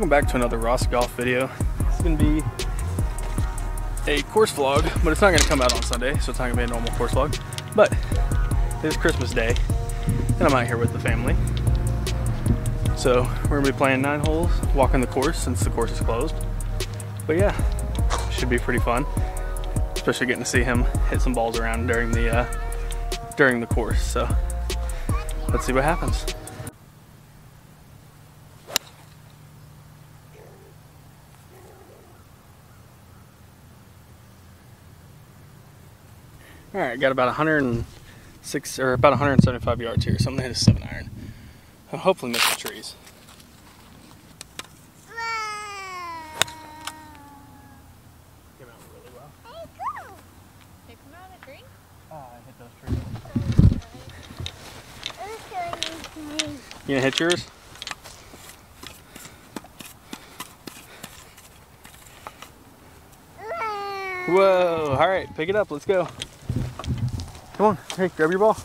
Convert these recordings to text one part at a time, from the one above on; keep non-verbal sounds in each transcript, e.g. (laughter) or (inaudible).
Welcome back to another Ross Golf video. It's gonna be a course vlog, but it's not gonna come out on Sunday, so it's not gonna be a normal course vlog. But it's Christmas Day, and I'm out here with the family. So we're gonna be playing nine holes, walking the course since the course is closed. But yeah, should be pretty fun, especially getting to see him hit some balls around during the uh, during the course. So let's see what happens. Got about 106 or about 175 yards here, so I'm gonna hit a seven iron. I'll hopefully miss the trees. You gonna hit yours? Whoa! All right, pick it up. Let's go. Come on, hey, grab your ball.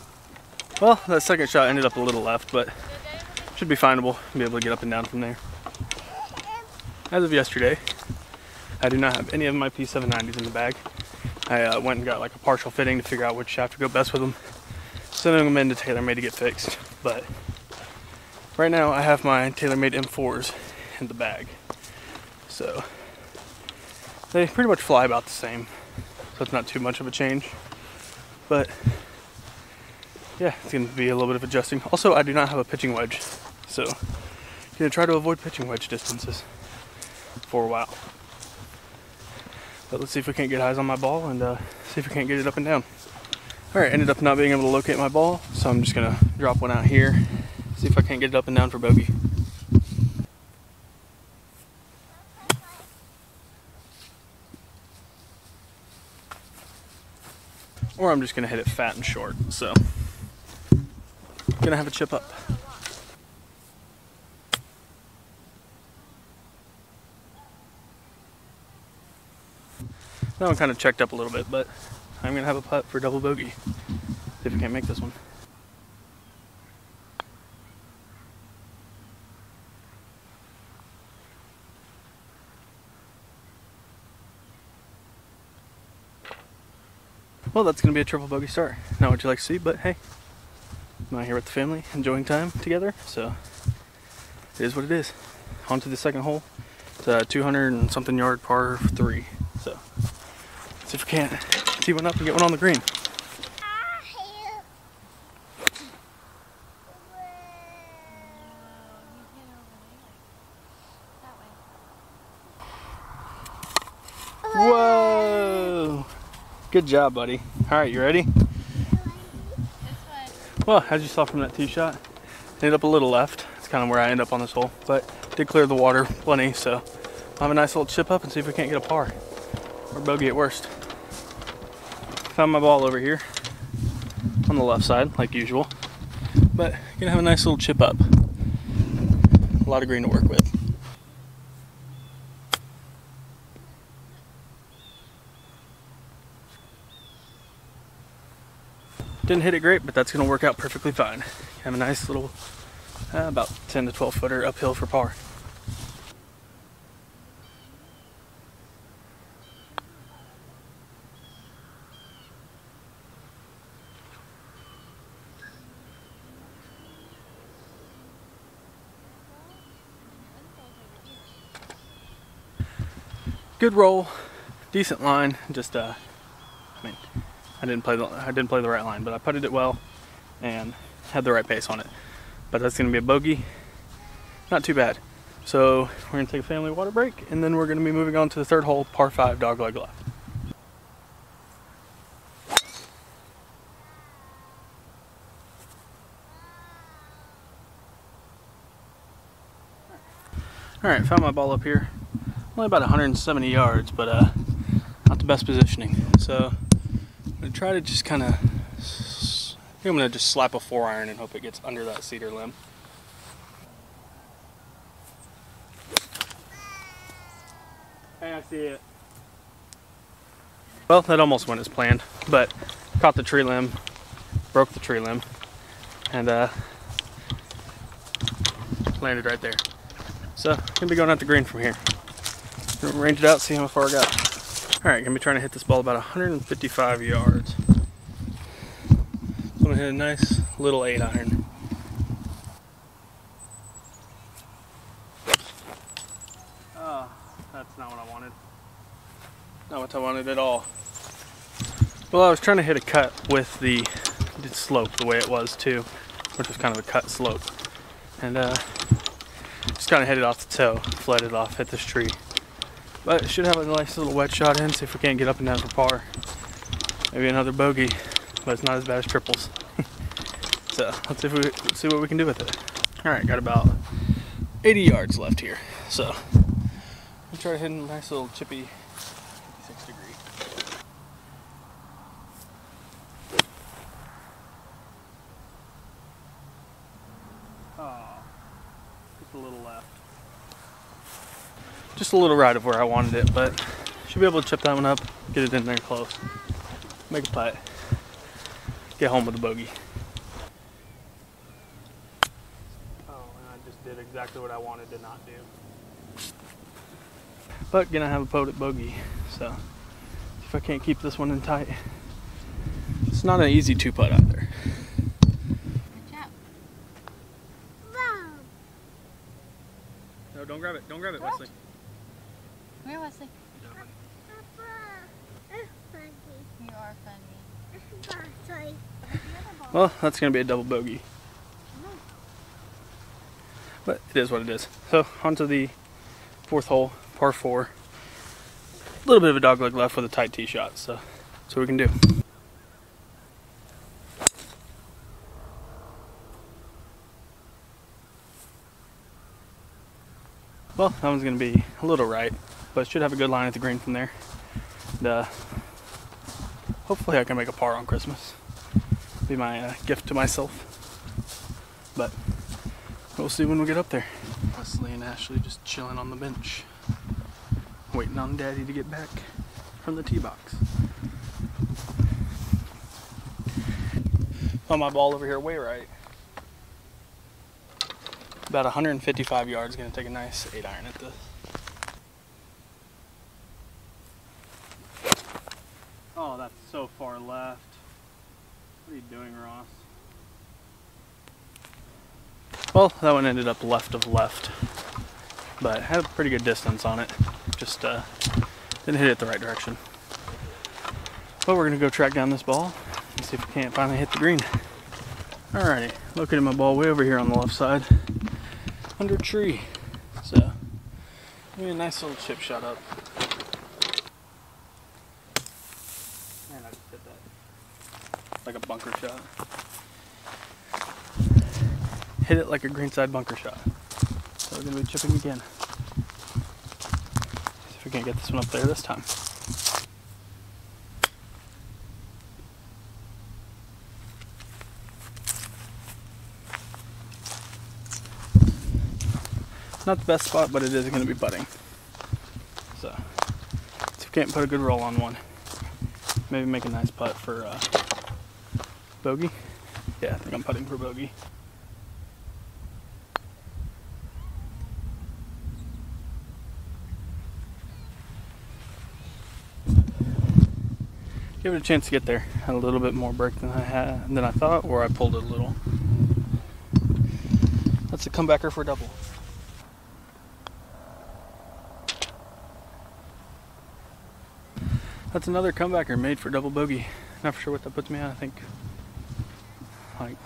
Well, that second shot ended up a little left, but should be findable. Be able to get up and down from there. As of yesterday, I do not have any of my P790s in the bag. I uh, went and got like a partial fitting to figure out which shaft to go best with them. Sending them into TaylorMade to get fixed, but right now I have my TaylorMade M4s in the bag. So they pretty much fly about the same, so it's not too much of a change. But yeah, it's gonna be a little bit of adjusting. Also, I do not have a pitching wedge, so I'm gonna try to avoid pitching wedge distances for a while. But let's see if we can't get eyes on my ball and uh, see if we can't get it up and down. All right, ended up not being able to locate my ball, so I'm just gonna drop one out here, see if I can't get it up and down for bogey. Or I'm just gonna hit it fat and short, so gonna have a chip up. That one kind of checked up a little bit, but I'm gonna have a putt for double bogey. If we can't make this one. Well, that's gonna be a triple bogey start. Not what you like to see, but hey, I'm out here with the family, enjoying time together. So it is what it is. On to the second hole. It's a 200 and something yard par three. So see if we can't tee one up and get one on the green. Whoa! Good job, buddy. All right, you ready? Well, as you saw from that tee shot, ended up a little left. It's kind of where I end up on this hole, but did clear the water plenty, so I'll have a nice little chip up and see if we can't get a par or bogey at worst. Found my ball over here on the left side, like usual, but gonna have a nice little chip up. A lot of green to work with. Didn't hit it great, but that's gonna work out perfectly fine. Have a nice little, uh, about 10 to 12 footer uphill for par. Good roll, decent line. Just, uh, I didn't play the I didn't play the right line, but I putted it well and had the right pace on it. But that's gonna be a bogey. Not too bad. So we're gonna take a family water break and then we're gonna be moving on to the third hole, par five, dog leg left. All right, found my ball up here. Only about 170 yards, but uh, not the best positioning. So gonna try to just kind of. I think I'm gonna just slap a four iron and hope it gets under that cedar limb. Hey, I see it. Well, that almost went as planned, but caught the tree limb, broke the tree limb, and uh, landed right there. So, gonna be going out the green from here. Range it out, see how far I got. All right, gonna be trying to hit this ball about 155 yards. I'm gonna hit a nice little eight iron. Oh, that's not what I wanted. Not what I wanted at all. Well, I was trying to hit a cut with the, the slope the way it was too, which was kind of a cut slope. And uh, just kind of hit it off the toe, it off, hit this tree. But it should have a nice little wedge shot in, see if we can't get up and down for par. Maybe another bogey, but it's not as bad as triples. (laughs) so let's see if we let's see what we can do with it. All right, got about 80 yards left here. So we'll try to hit a nice little chippy 56 degree. Oh, just a little left. Just a little right of where I wanted it, but should be able to chip that one up, get it in there close, make a putt, get home with a bogey. Oh, and I just did exactly what I wanted to not do. But gonna have a putt at bogey, so if I can't keep this one in tight, it's not an easy two putt out there. Good job. No, don't grab it. Don't grab it, What? Wesley. Wesley. Well, that's going to be a double bogey. But it is what it is. So, on to the fourth hole, par four. A little bit of a dog leg left with a tight tee shot, so that's what we can do. Well, that one's going to be a little right, but should have a good line at the green from there. And, uh, hopefully, I can make a par on Christmas be my uh, gift to myself. But we'll see when we get up there. Wesley and Ashley just chilling on the bench, waiting on Daddy to get back from the tee box. On my ball over here, way right. About 155 yards. Gonna take a nice eight iron at this. Oh, that's so far left. What are you doing, Ross? Well, that one ended up left of left, but had a pretty good distance on it. Just uh, didn't hit it the right direction. But we're gonna go track down this ball and see if we can't finally hit the green. Alrighty, looking at my ball way over here on the left side, under a tree. So, maybe a nice little chip shot up. Man, I just hit that like a bunker shot. Hit it like a greenside bunker shot. So we're gonna be chipping again. See if we can't get this one up there this time. Not the best spot, but it is gonna be putting. So, if we can't put a good roll on one. Maybe make a nice putt for uh, bogey. Yeah, I think I'm putting for bogey. Give it a chance to get there. Had a little bit more break than I had than I thought, or I pulled it a little. That's a comebacker for a double. That's another comebacker made for double bogey. Not for sure what that puts me at. I think like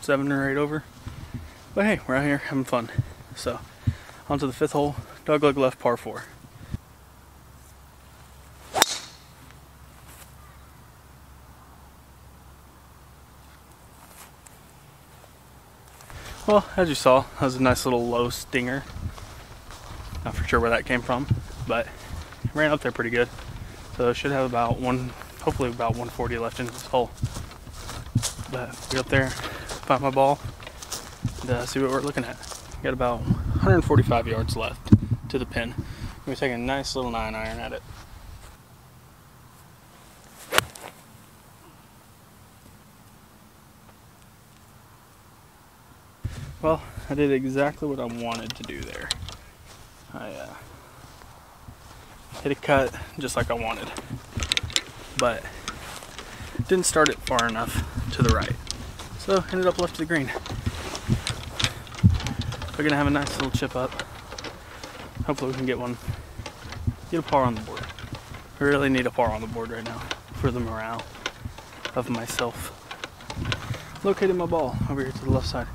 seven or eight over. But hey, we're out here having fun. So, on to the fifth hole. Dogleg left par four. Well, as you saw, that was a nice little low stinger. Not for sure where that came from, but ran up there pretty good. So should have about one, hopefully about 140 left in this hole. But get up there, find my ball, and uh, see what we're looking at. Got about 145 yards left to the pin. We're taking a nice little nine iron at it. Well, I did exactly what I wanted to do there. I uh, hit a cut just like I wanted, but didn't start it far enough to the right. So ended up left to the green. We're gonna have a nice little chip up. Hopefully we can get one, get a par on the board. I really need a par on the board right now for the morale of myself. Located my ball over here to the left side.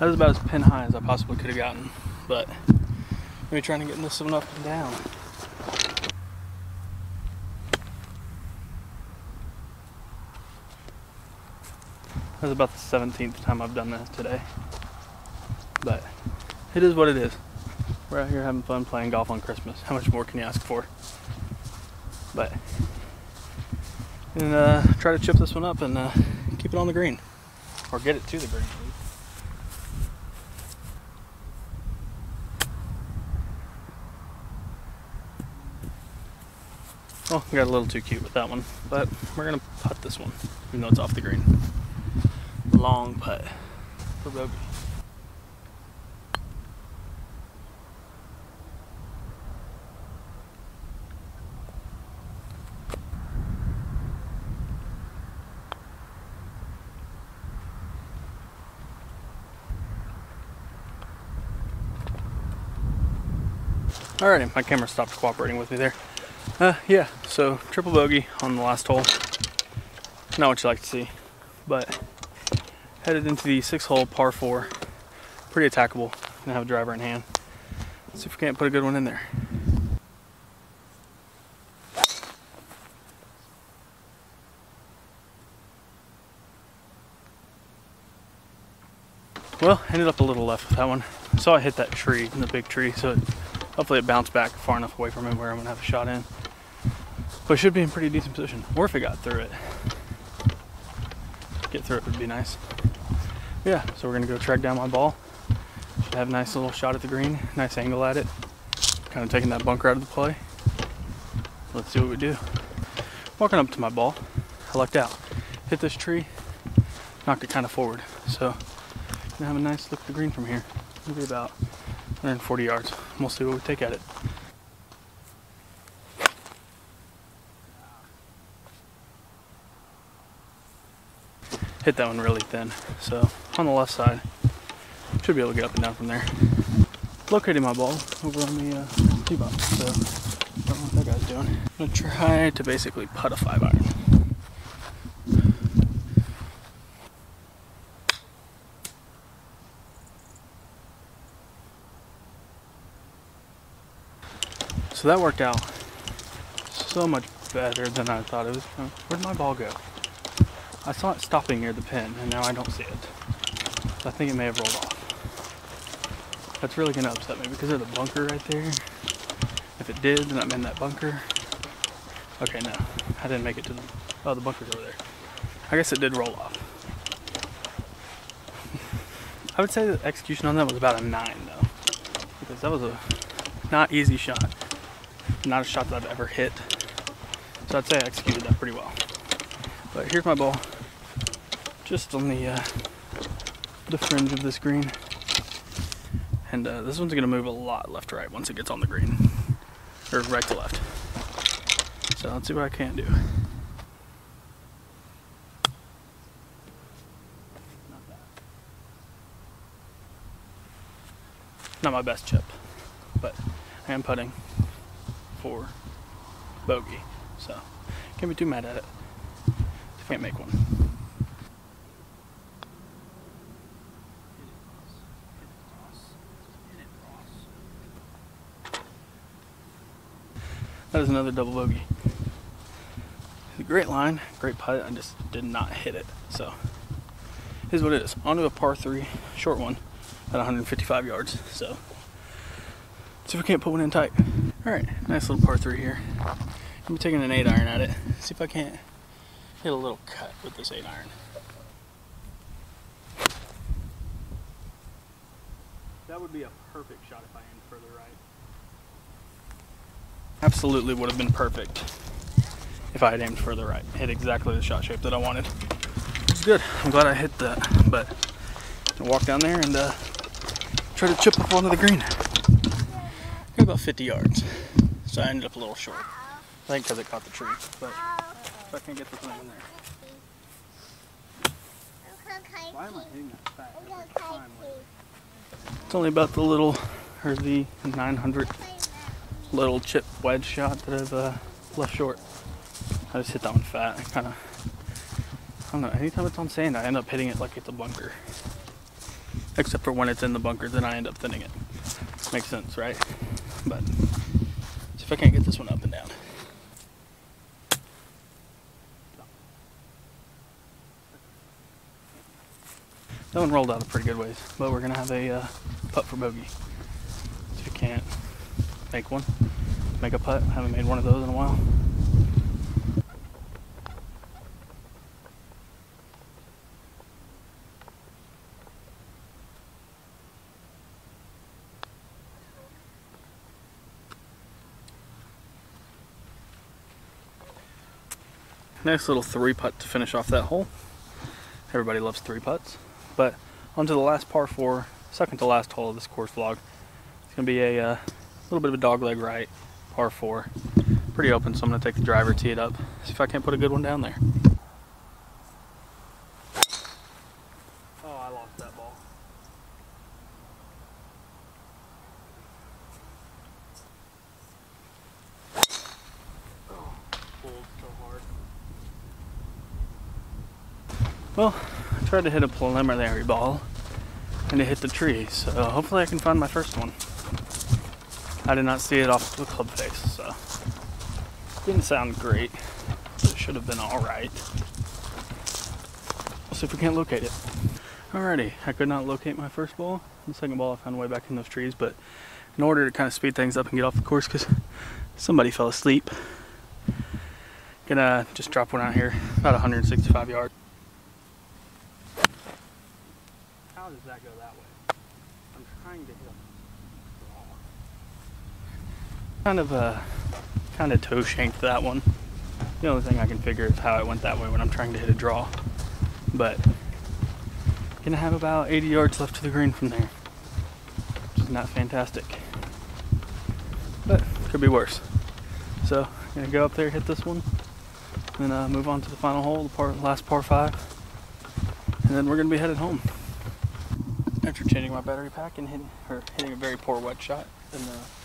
That is about as pin high as I possibly could have gotten, but maybe trying to get this one up and down. That's about the 17th time I've done this today. But it is what it is. We're out here having fun playing golf on Christmas. How much more can you ask for? But and uh, try to chip this one up and uh, keep it on the green, or get it to the green. Well, got a little too cute with that one, but we're gonna putt this one, even though it's off the green. Long putt for bogey. Alrighty, my camera stopped cooperating with me there. Uh, yeah, so triple bogey on the last hole. Not what you like to see, but headed into the six hole par four. Pretty attackable. Gonna have a driver in hand. Let's see if we can't put a good one in there. Well, ended up a little left with that one. Saw I hit that tree, the big tree, so it Hopefully it bounced back far enough away from him where I'm gonna have a shot in. But it should be in pretty decent position. Or if it got through it. Get through it would be nice. Yeah, so we're gonna go track down my ball. Should have a nice little shot at the green, nice angle at it. Kind of taking that bunker out of the play. Let's see what we do. Walking up to my ball, I lucked out. Hit this tree, knocked it kind of forward. So, gonna have a nice look at the green from here. Maybe about 140 yards. We'll see what we take at it. Hit that one really thin. So on the left side, should be able to get up and down from there. Locating my ball over on the uh, tee box. So don't know what that guy's doing. I'm gonna try to basically putt a five iron. So that worked out so much better than I thought it was. Where'd my ball go? I saw it stopping near the pin, and now I don't see it. So I think it may have rolled off. That's really gonna upset me because there's a bunker right there. If it did, then I'm in that bunker. Okay, no, I didn't make it to the. Oh, the bunker's over there. I guess it did roll off. (laughs) I would say the execution on that was about a nine, though, because that was a not easy shot not a shot that I've ever hit. So I'd say I executed that pretty well. But here's my ball, just on the uh, the fringe of this green. And uh, this one's gonna move a lot left to right once it gets on the green, or right to left. So let's see what I can do. Not my best chip, but I am putting for bogey. So can't be too mad at it. If I can't make one. That is another double bogey. Great line, great putt. I just did not hit it. So here's what it is. Onto a par three, short one, at 155 yards. So see if we can't put one in tight. All right, nice little par three here. I'm taking an eight iron at it. See if I can't hit a little cut with this eight iron. That would be a perfect shot if I aimed further right. Absolutely would have been perfect if I had aimed further right. Hit exactly the shot shape that I wanted. It's good. I'm glad I hit that, but I walk down there and uh, try to chip up onto the green. Probably about 50 yards. So I ended up a little short. I think because it caught the tree. But if I can't get this thing in there. Why am I hitting that? It's only about the little, or the 900 little chip wedge shot that I've uh, left short. I just hit that one fat. I kind of, I don't know, anytime it's on sand, I end up hitting it like it's a bunker. Except for when it's in the bunker, then I end up thinning it. Makes sense, right? But, see if I can't get this one up and down. That one rolled out a pretty good ways, but we're gonna have a uh, putt for bogey. Make one, make a putt. Haven't made one of those in a while. Nice little three putt to finish off that hole. Everybody loves three putts. But onto the last par four, second to last hole of this course vlog. It's gonna be a uh, little bit of a dog leg right, par four. Pretty open, so I'm gonna take the driver, tee it up, see if I can't put a good one down there. Oh, I lost that ball. Oh, pulled so hard. Well, I tried to hit a preliminary ball and it hit the tree, so hopefully I can find my first one. I did not see it off the club face, so didn't sound great. It should have been alright. We'll see if we can't locate it. Alrighty, I could not locate my first ball. The second ball I found way back in those trees, but in order to kind of speed things up and get off the course, because somebody fell asleep, gonna just drop one out here, about 165 yards. How does that go that way? I'm trying to hit a draw. Kind of uh, kind of toe shanked that one. The only thing I can figure is how it went that way when I'm trying to hit a draw. But gonna have about 80 yards left to the green from there. Which is not fantastic. But could be worse. So gonna go up there, hit this one, and then uh, move on to the final hole, the par, last par five, and then we're gonna be headed home. After changing my battery pack and hitting, hitting a very poor wedge shot, uh,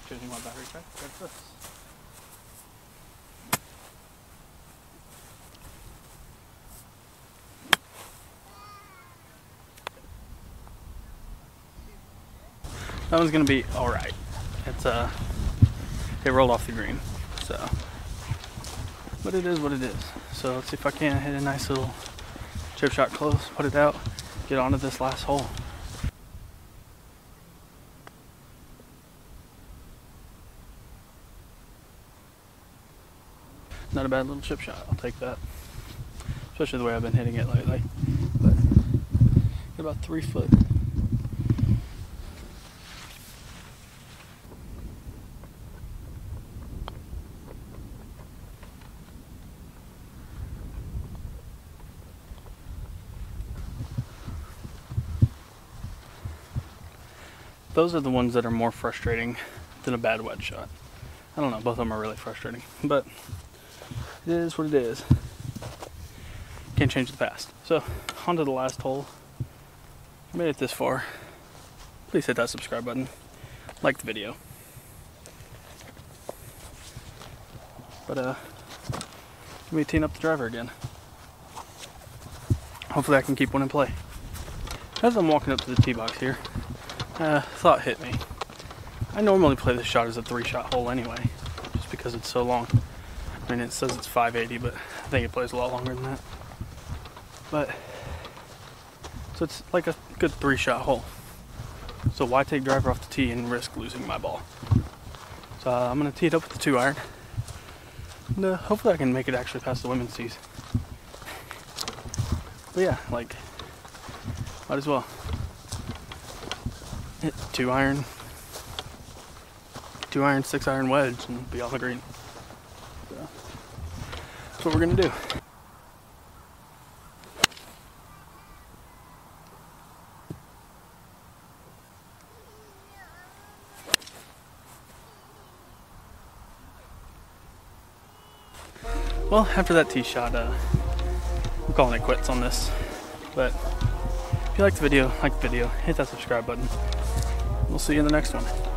changing my battery pack, this. That one's gonna be all right. It's uh, it rolled off the green, so. But it is what it is. So let's see if I can hit a nice little chip shot close, put it out, get onto this last hole. Not a bad little chip shot. I'll take that. Especially the way I've been hitting it lately. But about three foot. Those are the ones that are more frustrating than a bad wedge shot. I don't know, both of them are really frustrating, but it is what it is. Can't change the past. So, on to the last hole. Made it this far. Please hit that subscribe button. Like the video. But, uh, let me tee up the driver again. Hopefully I can keep one in play. As I'm walking up to the tee box here, uh, thought hit me. I normally play this shot as a three shot hole anyway, just because it's so long. I mean, it says it's 580, but I think it plays a lot longer than that. But, so it's like a good three shot hole. So why take driver off the tee and risk losing my ball? So uh, I'm to tee it up with the two iron. And uh, hopefully I can make it actually past the women's tees. But yeah, like, might as well. Hit two iron, two iron, six iron wedge, and be on the green what we're gonna do. Well, after that tee shot, uh, I'm calling it quits on this. But if you liked the video, like the video, hit that subscribe button. We'll see you in the next one.